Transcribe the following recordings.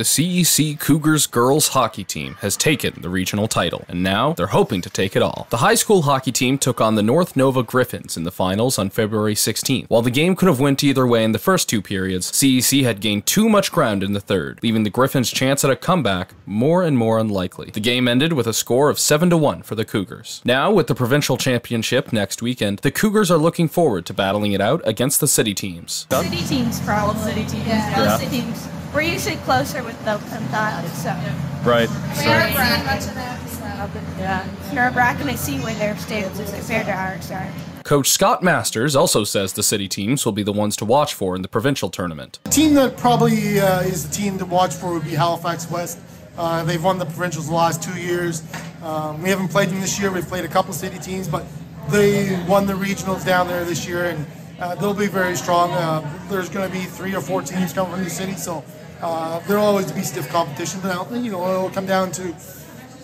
the CEC Cougars girls hockey team has taken the regional title, and now they're hoping to take it all. The high school hockey team took on the North Nova Gryphons in the finals on February 16th. While the game could have went either way in the first two periods, CEC had gained too much ground in the third, leaving the Gryphons' chance at a comeback more and more unlikely. The game ended with a score of 7 to 1 for the Cougars. Now, with the provincial championship next weekend, the Cougars are looking forward to battling it out against the city teams. City teams, probably. City teams. Yeah, Yeah. city teams. We're usually closer with the Penthile, so. Right. So. Yeah. Nerve wracking to see where their stance is compared to ours are. Coach Scott Masters also says the city teams will be the ones to watch for in the provincial tournament. The team that probably uh, is the team to watch for would be Halifax West. Uh, they've won the provincials the last two years. Um, we haven't played them this year. We've played a couple city teams, but they won the regionals down there this year, and uh, they'll be very strong. Uh, there's going to be three or four teams coming from the city, so uh, there'll always be stiff competition. But you know, it'll come down to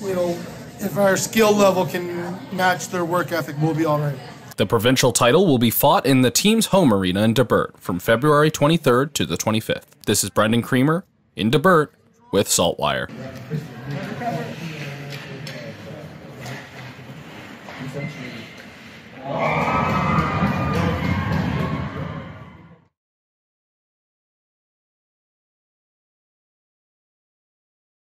you know if our skill level can match their work ethic, we'll be all right. The provincial title will be fought in the team's home arena in Debert from February 23rd to the 25th. This is Brendyn Creamer in Debert with Saltwire. Oh.